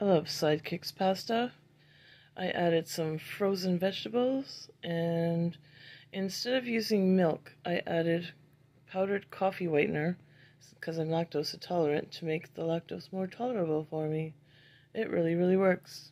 I love Sidekicks pasta. I added some frozen vegetables and instead of using milk, I added powdered coffee whitener because I'm lactose intolerant to make the lactose more tolerable for me. It really, really works.